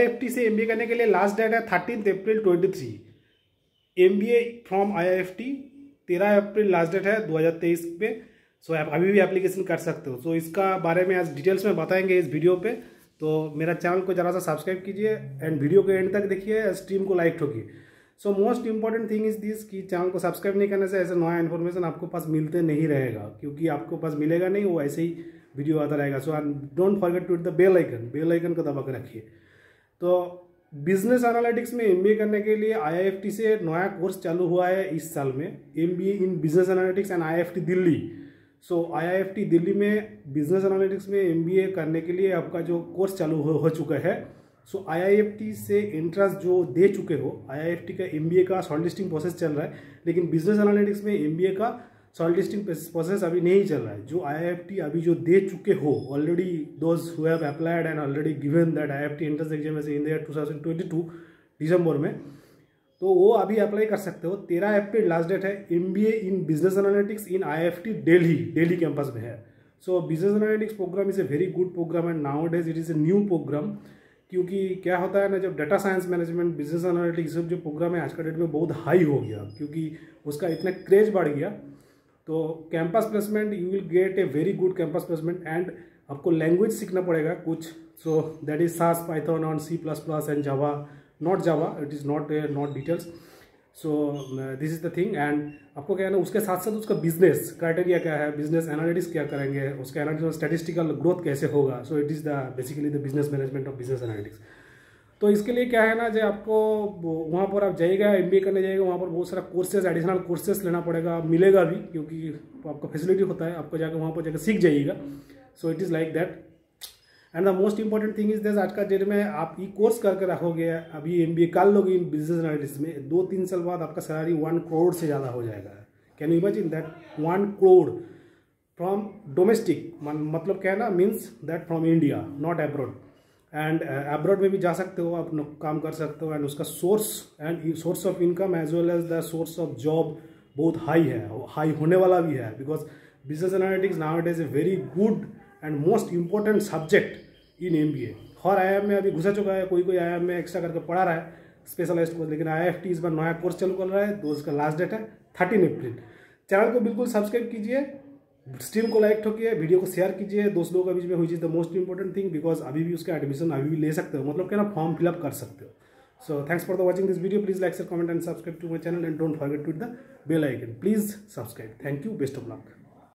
F से MBA करने के लिए लास्ट डेट है thirteen April twenty three M from I F T तेरह अप्रैल लास्ट डेट है दो हज़ार तेईस पे. सो आप अभी भी एप्लीकेशन कर सकते हो. सो इसका बारे में आज डिटेल्स में बताएँगे इस वीडियो पे. तो मेरा चैनल को ज़रा सा सब्सक्राइब कीजिए एंड वीडियो के एंड तक देखिए स्ट्रीम को like ठोकिए. So most important thing is this कि चैनल को सब्सक्राइब नहीं करने से ऐसे नया इन्फॉर्मेशन आपको पास मिलते नहीं रहेगा. क्योंकि आपको पास मिलेगा नहीं, वो ऐसे ही वीडियो आता रहेगा. So and don't forget to the bell icon bell icon को दबा कर रखिए. तो बिज़नेस एनालिटिक्स में एमबीए करने के लिए आईआईएफटी से नया कोर्स चालू हुआ है इस साल में MBA in business analytics and IIFT Delhi. So IIFT Delhi में बिज़नेस एनालिटिक्स में एमबीए करने के लिए आपका जो कोर्स चालू हो, हो चुका है सो आईआईएफटी से इंट्रेंस जो दे चुके हो आईआईएफटी का एमबीए का शॉर्ट लिस्टिंग प्रोसेस चल रहा है लेकिन बिज़नेस एनालिटिक्स में एमबीए का शॉर्ट लिस्टिंग प्रोसेस अभी नहीं चल रहा है। जो आईआईएफटी अभी जो दे चुके हो already those who have applied and already given that I F T entrance exam in year 2022 दिसंबर में तो वो अभी अप्लाई कर सकते हो। तेरह अप्रैल लास्ट डेट है। M in business analytics in I F T Delhi Delhi campus में है। So business analytics program is a very good program and now days it is a new program क्योंकि क्या होता है ना, जब data science management business analytics सब जो प्रोग्राम है, आज का डेट में बहुत हाई हो गया। क्योंकि उसका इतना क्रेज बढ़ गया। तो campus placement you will get a very good campus placement and आपको लैंग्वेज सीखना पड़ेगा कुछ। So that is SAS Python on C plus plus and Java not Java it is not not details so this is the thing and आपको क्या है ना, उसके साथ साथ उसका बिज़नेस क्राइटेरिया क्या है बिज़नेस एनालिटिक्स क्या करेंगे, उसका एनालिटिक्स स्टेटिस्टिकल ग्रोथ कैसे होगा। So it is the basically the business management of business analytics तो इसके लिए क्या है ना जो आपको वहाँ पर आप जाइएगा एम करने जाइएगा, वहाँ पर बहुत सारा कोर्सेज एडिशनल कोर्सेज लेना पड़ेगा, मिलेगा भी, क्योंकि आपका फैसिलिटी होता है, आपको जाकर वहाँ पर जाकर सीख जाइएगा। So it is like that and the most important thing is this आज का डेट में आप ई कोर्स करके रखोगे, अभी एम बी ए कर लोगे इन बिज़नेस एनालिटिक्स में, दो तीन साल बाद आपका सैलरी वन करोड़ से ज़्यादा हो जाएगा। Can you imagine that one crore from domestic मतलब क्या है ना means that from India not abroad and abroad में भी जा सकते हो, आप काम कर सकते हो एंड उसका source and source of income as well as the source of job बहुत हाई है हाई होने वाला भी है because business analytics now it is a very good and most important subject in M B A her I M में अभी घुसा चुका है कोई कोई आई में एक्स्ट्रा करके पढ़ा रहा है स्पेशलाइज कोर्स लेकिन आई एफ़ टी इस बार नया कोर्स चालू कर रहा है तो उसका लास्ट डेट है थर्टीन अप्रैल चैनल को बिल्कुल सब्सक्राइब कीजिए स्ट्रीम को लाइक ठोकिए वीडियो को शेयर कीजिए, दोस्त लोगों के बीच में हुई is the most important thing because अभी भी उसका एडमिशन अभी भी ले सकते हो मतलब क्या ना फॉर्म फिलअप कर सकते हो। So thanks for the watching this video please like share comment and subscribe to my channel and don't forget to the bell icon please subscribe thank you best of luck